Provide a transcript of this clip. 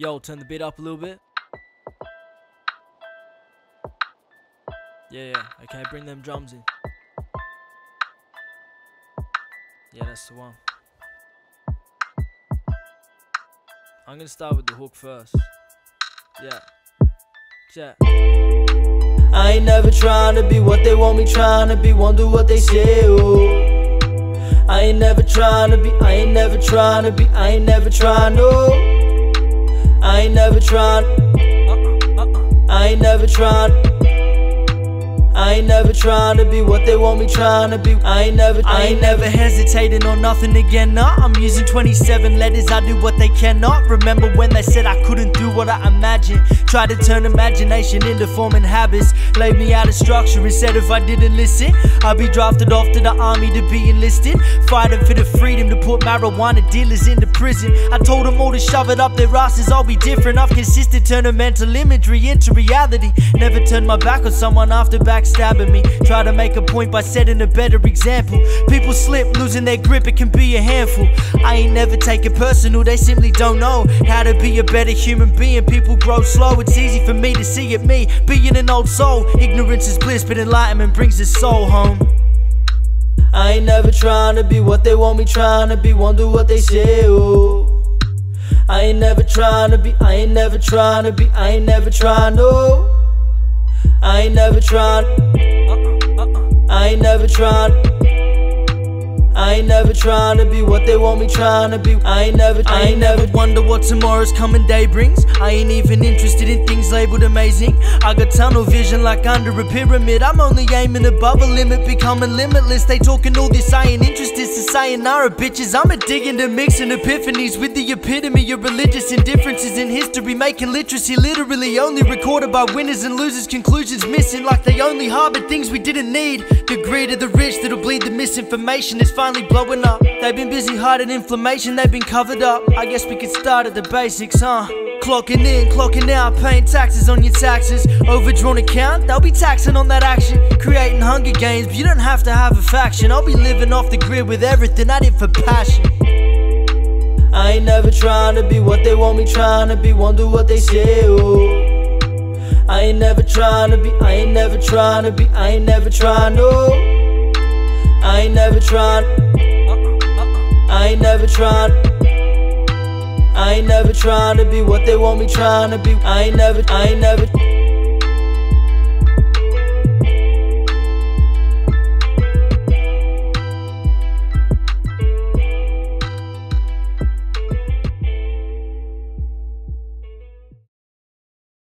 Yo, turn the beat up a little bit. Yeah, yeah. Okay, bring them drums in. Yeah, that's the one. I'm gonna start with the hook first. Yeah. Yeah. I ain't never trying to be what they want me trying to be, won't do what they say. Oh. I ain't never trying to be, I ain't never trying to be, I ain't never trying no. I ain't never trying, I ain't never trying. I ain't never trying to be what they want me trying to be. I ain't never, I ain't never hesitating on nothing again. Nah, I'm using 27 letters, I do what they cannot. Remember when they said I couldn't do what I imagined? Try to turn imagination into forming habits. Laid me out of structure and said if I didn't listen, I'd be drafted off to the army to be enlisted. Fighting for the freedom to put marijuana dealers into prison. I told them all to shove it up their asses, I'll be different. I've consistent turning mental imagery into reality. Never turned my back on someone after back backstabbing me. Try to make a point by setting a better example. People slip, losing their grip, it can be a handful. I ain't never take it personal, they simply don't know how to be a better human being. People grow slow, it's easy for me to see it, me being an old soul. Ignorance is bliss, but enlightenment brings his soul home. I ain't never trying to be what they want me trying to be, won't what they say. Oh. I ain't never trying to be, I ain't never trying to be, I ain't never trying no. I ain't never tried. I ain't never tried. I ain't never trying to be what they want me trying to be. I ain't never, I ain't never wonder what tomorrow's coming day brings. I ain't even interested in things labeled amazing. I got tunnel vision like under a pyramid. I'm only aiming above a limit, becoming limitless. They talking all this, I ain't interested. So sayonara, bitches. I'm a digging to mixing epiphanies with the epitome of religious indifferences in history, making literacy literally only recorded by winners and losers. Conclusions missing like they only harbored things we didn't need. The greed of the rich that'll bleed the misinformation is finally blowing up. They've been busy hiding inflammation, they've been covered up. I guess we could start at the basics, huh? Clocking in, clocking out, paying taxes on your taxes. Overdrawn account, they'll be taxing on that action. Creating hunger games, but you don't have to have a faction. I'll be living off the grid with everything I did for passion. I ain't never trying to be what they want me trying to be, won't do what they say. Oh. I ain't never trying to be, I ain't never trying to be, I ain't never trying, no. I ain't never tried. Uh-uh, uh-uh. I ain't never tried. I ain't never trying to be what they want me trying to be. I ain't never, I ain't never.